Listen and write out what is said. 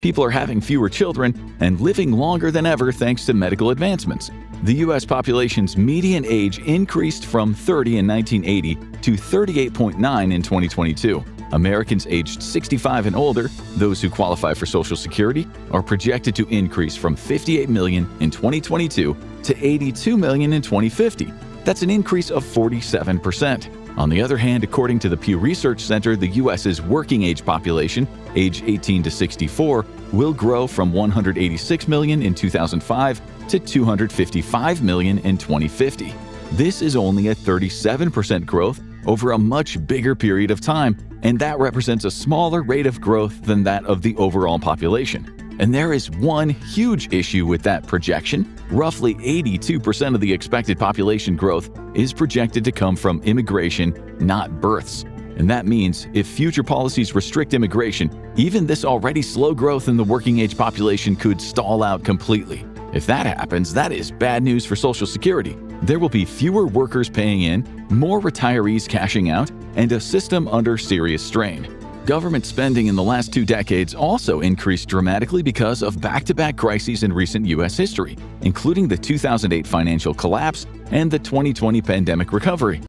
People are having fewer children and living longer than ever thanks to medical advancements. The U.S. population's median age increased from 30 in 1980 to 38.9 in 2022. Americans aged 65 and older, those who qualify for Social Security, are projected to increase from 58 million in 2022 to 82 million in 2050. That's an increase of 47%. On the other hand, according to the Pew Research Center, the U.S.'s working age population, age 18 to 64, will grow from 186 million in 2005 to 255 million in 2050. This is only a 37% growth over a much bigger period of time, and that represents a smaller rate of growth than that of the overall population. And there is one huge issue with that projection. Roughly 82% of the expected population growth is projected to come from immigration, not births. And that means if future policies restrict immigration, even this already slow growth in the working age population could stall out completely. If that happens, that is bad news for Social Security. There will be fewer workers paying in, more retirees cashing out, and a system under serious strain. Government spending in the last two decades also increased dramatically because of back to back crises in recent U.S. history, including the 2008 financial collapse and the 2020 pandemic recovery.